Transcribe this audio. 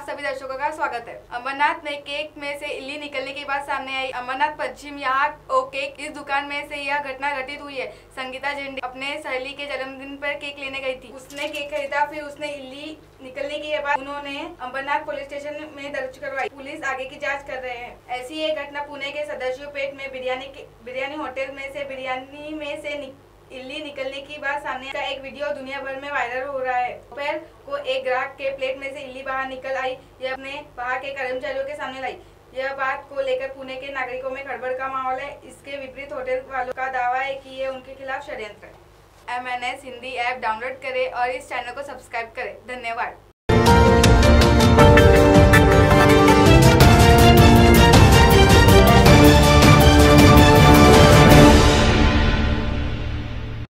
सभी दर्शकों का स्वागत है। अमरनाथ में केक में से इली निकलने की बात सामने आई। अमरनाथ पश्चिम यहाँ, ओ, केक, इस दुकान में से यह घटना घटित हुई है। संगीता झंडी अपने सहेली के जन्मदिन पर केक लेने गई थी। उसने केक खरीदा, फिर उसने इली निकलने के बाद उन्होंने अमरनाथ पुलिस स्टेशन में दर्ज करवाई। पुलिस आगे की जाँच कर रहे हैं। ऐसी एक घटना पुणे के सदस्यों पेट में बिरयानी बिरयानी होटल में से, बिरयानी में से इल्ली निकलने की बात सामने का एक वीडियो दुनिया भर में वायरल हो रहा है। दोपहर को एक ग्राहक के प्लेट में से इल्ली बाहर निकल आई। यह अपने बाहर के कर्मचारियों के सामने लाई। यह बात को लेकर पुणे के नागरिकों में खड़बड़ का माहौल है। इसके विपरीत होटल वालों का दावा है कि ये उनके खिलाफ षड्यंत्र है। एम हिंदी ऐप डाउनलोड करें और इस चैनल को सब्सक्राइब करें। धन्यवाद।